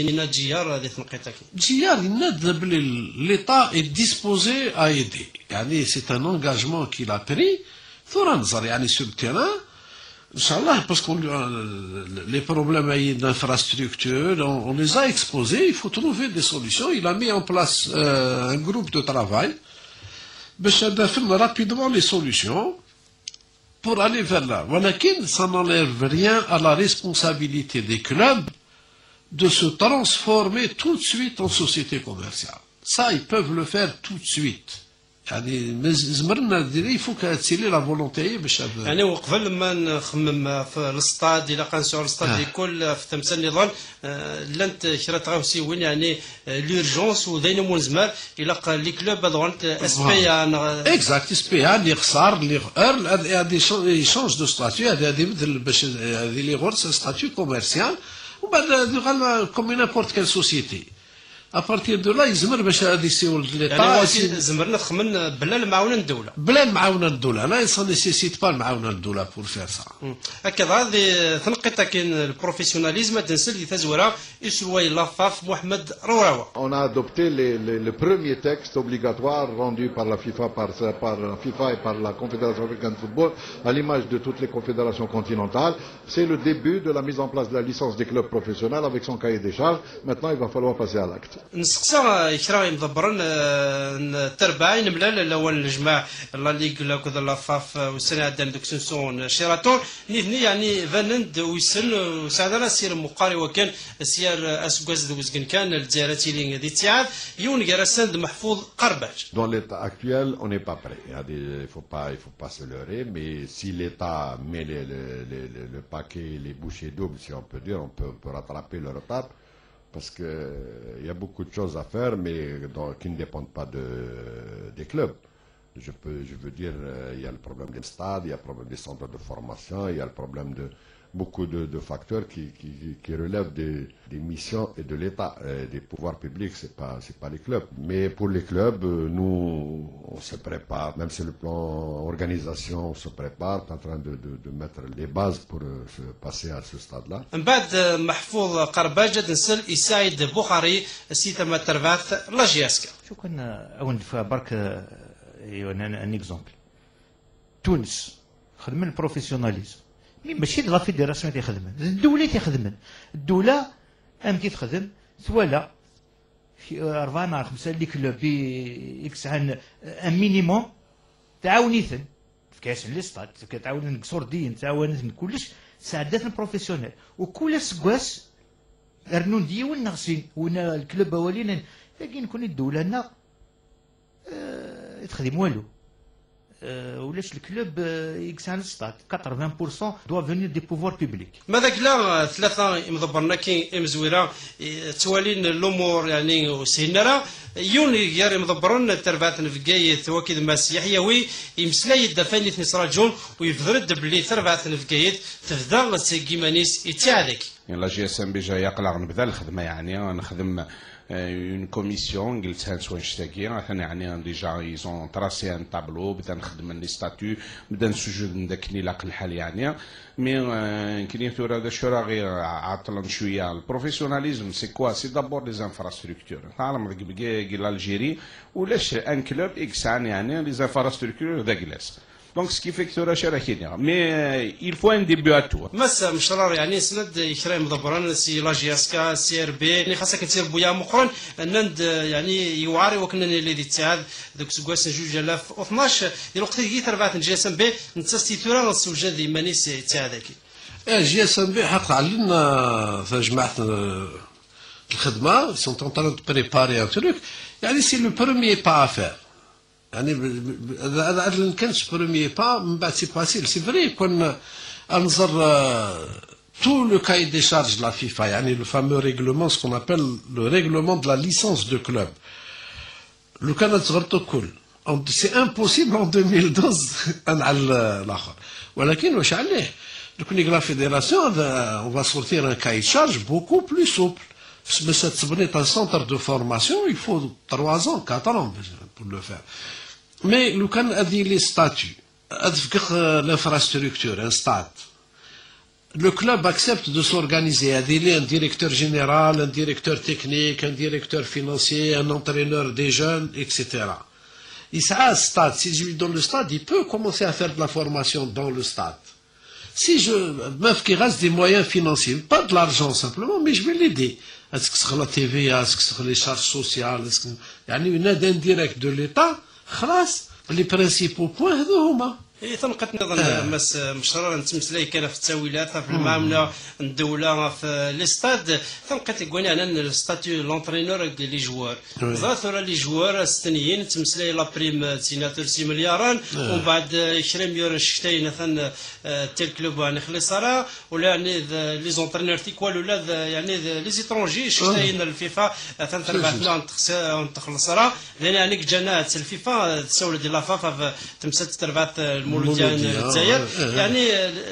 Il l'État est disposé à aider. C'est un engagement qu'il a pris. Il faut aller Sur le terrain, Inch'Allah, parce qu'on euh, les problèmes d'infrastructure, on, les a exposés, il faut trouver des solutions. Il a mis en place euh, un groupe de travail, rapidement les solutions pour aller vers là. Voilà ça n'enlève rien à la responsabilité des clubs de se transformer tout de suite en société commerciale. Ça, ils peuvent le faire tout de suite. يعني زمرنا ديري فوك تسيلي لا فولونتي باش يعني وقبل ما نخمم في الاستاد الى كان سور الاستاد يكون في تمثال النظام لانت كرا تغاوسي وين يعني لورجونس ودينا مون زمار الى لي كلوب دونت اس بي ان اكزاكت اس بي ان اللي خسر اللي ار هذه يشونج دو ستاتيو هذه مثل باش هذه اللي غورس ستاتيو كوميرسيال وبعد كوم نابورت كال سوسيتي. ابارتير دو لا يزمر باش هذه يسيول ليطا يعني زمرنا تخمن بلا المعاونه الدوله بلا المعاونه الدوله لا سون نيسيسيت با المعاونه الدوله بور فير سا هكذا هذه تنقيطه كاين البروفيسيوناليزم تنسل اللي تزورا يسوي لافاف محمد روراوا On a adopté les, les, le premier texte obligatoire rendu par la FIFA, par, par la FIFA et par la Confédération africaine de football, à l'image de toutes les confédérations continentales. C'est le début de la mise en place de la licence des clubs professionnels avec son cahier des charges. Maintenant, il va falloir passer à l'acte. نسقسا كرا مدبرن ترباين ملال الأول الجماع. لا ليغ لا كذا لا فاف والسنة عندنا دوك سنسون شيراتون. نيثني يعني فانند ويسن وسعد سير مقاري وكان سير اسكواز دوزكن كان الجزائر لين دي تيعاد. يون جرسند محفوظ قرباج. Faut pas, il faut pas se leurrer, mais si l'État met les- les- les- les- le paquet, les bouchées doubles, si on peut dire, on peut, on peut rattraper le retard. Parce qu'il y a beaucoup de choses à faire, mais qui ne dépendent pas de, des clubs. Je, je veux dire, euh, il y a le problème des stades, il y a le problème des centres de formation, il y a le problème de beaucoup de, de facteurs qui, qui, qui relèvent des, des missions et de l'État, euh, des pouvoirs publics, c'est pas c'est pas les clubs. Mais pour les clubs, euh, nous on se prépare, même sur le plan organisation, on se prépare, on est en train de, de, de mettre les bases pour euh, se passer à ce stade-là. من بعد محفوظ قرباج تنسل يساعد بخاري سيتا ما تربات لاجياسكا شو كنا اون دفا برك ايوا ان اكزومبل تونس خدمن بروفيسيوناليزم مي ماشي لا فيدراسيون اللي تخدمن الدولة تخدمن الدولة أم كي تخدم ثوالا أربعة نهار خمسة اللي كلوب يكس عن ان مينيموم تعاونيثن في كاس لي ستاد كتعاون نكسور دين تعاونيثن كلش ساعدتنا بروفيسيونيل. وكل سكواس ارنون ديون نغسين ونا الكلوب اولين لكن نكون الدولة هنا آه، تخدم والو. ولاش الكلوب يكسان الستاد 80% دوا فينير دي بوفوار بيبليك ماذاك لا ثلاثة مضبرنا كي مزويرة توالين الأمور يعني وسينرا يون يار مضبرن تربات نفقاي ثواكيد ماس يحيوي يمسلاي الدفاني نسراجون ويفضرد بلي تربات نفقاي تفضل سيكيمانيس يتعادك. يعني لا جي إس إم بي جا يقلق نبدا الخدمة يعني نخدم اون كوميسيون قلتها نسوا نشتاكي إحنا يعني ديجا ايزون تراسي ان تابلو بدا نخدم لي ستاتيو بدا نسجل ندكني لاق الحال يعني مي كني ثورة هذا شو راه غير عطلن شوية البروفيسيوناليزم سي كوا سي دابور لي زانفراستركتور تعلم قيل الجيري ولاش ان كلوب اكسان يعني لي زانفراستركتور ذا جلاس دونك سكي فيك ثورة شراكينيا مي il faut un début à tout. مس مشرار يعني سند يكرا مضبران سي لاجياسكا سي آر بي يعني خاصك تسير بويا مقرن نند يعني يوعري وكنا اللي دي اتحاد دوك سكواس جوج آلاف 12 الوقت اللي تربعت جي اس إم بي نتسستي تورا السوجه دي مانيس اتحادك جي اس إم بي حق علينا في جماعة الخدمة. سون de préparer un truc. يعني سي لو بروميي با افير هذا هذا هذا اللي كانش بروميي با من بعد سي فاسيل سي فري كون انظر tout le cahier des charges de la FIFA, يعني le fameux règlement, ce qu'on appelle le règlement de la licence de club. لو كان تغلطوا الكل سي امبوسيبل ان 2012 ان على الاخر ولكن واش عليه لو كون لا فيديراسيون اون فا سورتير ان كاي شارج بوكو بلو سوبل باش تبني ان سونتر دو فورماسيون il faut 3 ans 4 ans pour le faire مي لو كان هذه لي ستاتيو هذا فكر لانفراستركتور ان ستاد le club accepte de s'organiser. Il y a un directeur général, un directeur technique, un directeur financier, un entraîneur des jeunes, etc. Il a un stade. Si je lui donne le stade, il peut commencer à faire de la formation dans le stade. Si je, meuf qui reste des moyens financiers, pas de l'argent simplement, mais je vais l'aider. Est-ce que c'est la TVA, est-ce que c'est les charges sociales, est-ce que, يعني une aide indirecte de l'État, خلاص لي برانسيبو بوان هذو هما. إيه تنقط نظن مس مشرر نتمثلي كان في التاويلات في المعاملة الدولة في لي ستاد تنقط يقول أنا الستاتيو لونترينور لي جوار ولا لي جوار السنيين تمثلي لا بريم سيناتور سي ملياران. ومن بعد 20 مليون شتي مثلا تيل كلوب يعني خلص راه ولا يعني لي زونترينور تيكوال ولا ذا- يعني لي زيترونجي شتي الفيفا تنتربح لها تخلص راه لأن يعني جانا الفيفا تسول ديال لافافا تمثل تربات المولودية، الجزائر آه، آه. يعني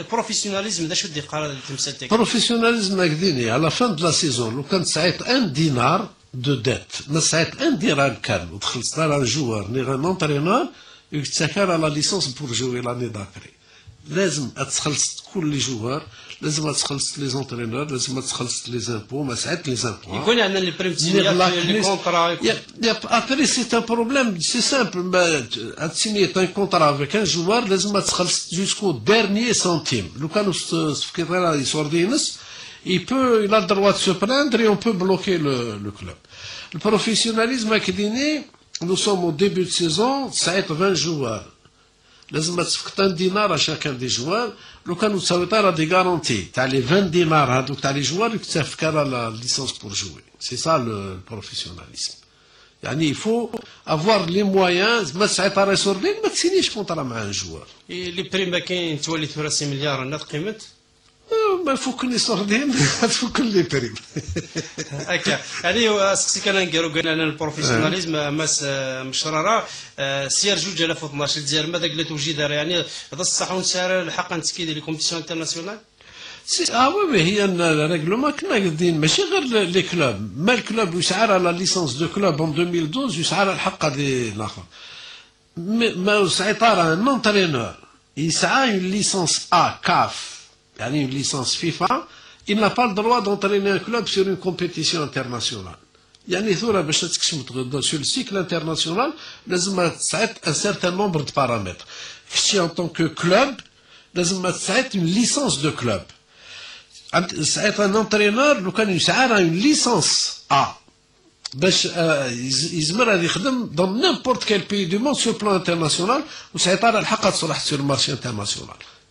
البروفيسيوناليزم ذا شو دي قرار تمثل تك بروفيسيوناليزم هكذيني على فان دو لا سيزون لو كان سعيت أن دينار دو ديت ما سعيت أن درهم كان ودخلت على جوار ني ان انترينور يتسكر على ليسونس بور جوي لاني داكري لازم تخلص كل لي جوار لازم تخلص لي زونترينور لازم تخلص لي زامبو ما سعيت لي زامبو يكون عندنا لي بريمتينيات لي كونترا Après, c'est un problème, c'est simple. À signer un contrat avec un joueur, لازم تخلص jusqu'au dernier centime. Le cas où ce qui est là, il sort d'Inès, il peut, il a le droit de se plaindre et on peut bloquer le, le club. Le professionnalisme à Kidini, nous sommes au début de saison, ça va être 20 joueurs. لازم تفقد ان دينار à chacun des joueurs لو كانوا تساوي راه دي غارونتي تاع لي 20 دينار هذوك تاع لي جوار يكتفك على لا ليسونس بور جوي سي سا لو بروفيسيوناليزم يعني يفو افوار لي مويان ما ساعتها راه يسوردين ما تسينيش كونترا مع ان جوار لي بريم كاين تولي ثلاثي مليار نات قيمت ما يفوك لي سوردين تفوك لي بريم هكا يعني سقسي كان نقرو قلنا أنا البروفيسيوناليزم ماس مشررة. سير جوج 2012 الجزائر ماذا قلت وجد يعني هذا الصح ونسار الحق نتسكيد لي كومبيتيسيون انترناسيونال سي آه وي وي هي الريغلومون كنا قاعدين ماشي غير لي كلوب. ما الكلوب يسعى على ليسونس دو كلوب ان 2012 يسعى على الحق هذه الآخر. ما سعيطار ان انترينور يسعى A CAF يعني une licence FIFA il n'a pas le droit d'entraîner un club sur une compétition internationale يعني ثورة باش تكشف sur le cycle international لازم تسعد un certain nombre de paramètres كشتي en tant que club لازم تسعد une licence de club ساعات ان انترينور لو كان يسعى راه اون ليسونس ا باش آه، يز- يزمر هذا يخدم دون نيمبورت كيل بي دو موند سور بلان انترناسيونال وساعتها راه الحق تصلح سور المارشي انترناسيونال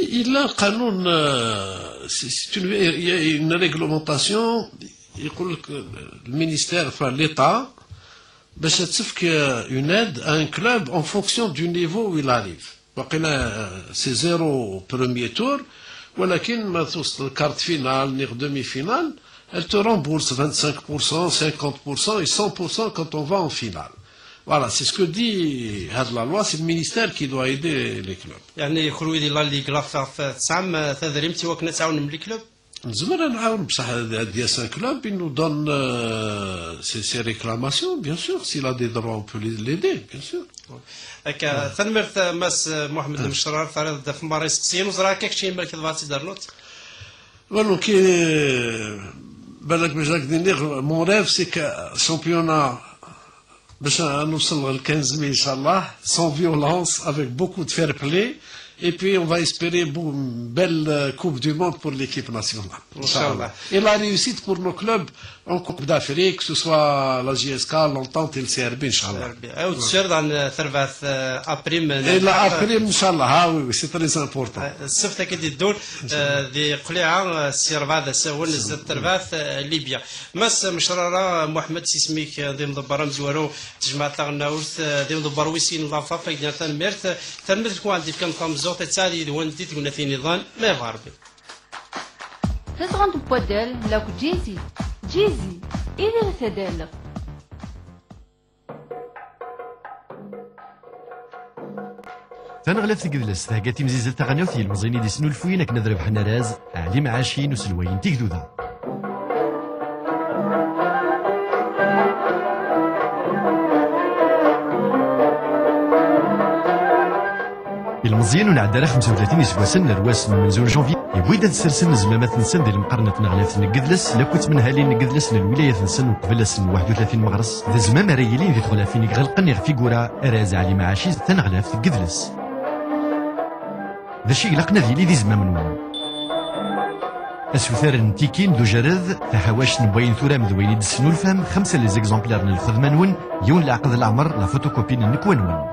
Il a un canon, euh, c'est c'est une, il y a une réglementation, يقول لك المينيستير enfin l'État باش تسفك une aide à un club en fonction du niveau où il arrive. وقيلا سي زيرو بروميي تور ولكن ما توصل الكارت فينال نيغ دومي فينال elle te rembourse 25%, 50% et 100% quand on va en finale. Voilà, c'est ce que dit la loi, c'est le ministère qui doit aider les clubs. يعني خروي دي لا ليغ لا فاف تسعم تذريمتي وكنا تعاون من لي كلوب نزمر نعاون بصح هذا سان كلوب euh, ses, ses réclamations, bien sûr. S'il a des droits, on peut l'aider, bien sûr. هكا ثنمرت ماس محمد المشرار فرض في مارس سين وزرا كيك شي ملك فاتي دارنوت Voilà, كي بالك باش راك دير مون ريف سي كشامبيونا باش sans violence avec beaucoup de fair play. Et puis on va espérer une belle euh, coupe du monde pour l'équipe nationale et la réussite pour nos clubs en coupe d'Afrique que ce soit la JSK l'entente et le CRB inchallah. أو تشرد عن ثربات ابريم et la après inchallah. Ah oui, oui c'est très important. السفت كي الدول ذي قليعة السير بعد سوون الترباث ليبيا مس مشرارة محمد سيسميك ذي مدبر مزورو تجمع تاغنا ورث ذي مدبر ويسين لافافا كنا تنمرت تنمرت كون عندي كان خمزوت تسالي دوان دي تقولنا في نظام ما يغاربي تسغن بودل لوك جيزي جيزي إذا ثدل تنغلف تقدلس ثاقاتي مزيزة تغنيوثي المزيني دي سنو الفوين اك نضرب حنا راز علي معاشين وسلوين تيكدودا المزيان ونعدى 35 أسبوع رواس من منزول جونفي يبويدا تسرسن زمامات نسن ديال المقرنة نغلاف نقدلس. لا كنت من هالي نقدلس للولاية نسن وقبل سن 31 مغرس. ذا زمام ريلين في تغلافين غلقن يغفي قورا راز علي معاشي تنغلاف تقدلس ذا الشيء لقنا ذي لي زمام نوم اسوثار نتيكين دو جرذ تحواش نبوين ثورة مذوين يدسنو الفهم. خمسة لي زيكزومبلار من الخدمة نون يون العقد العمر لا فوتوكوبي نكوانون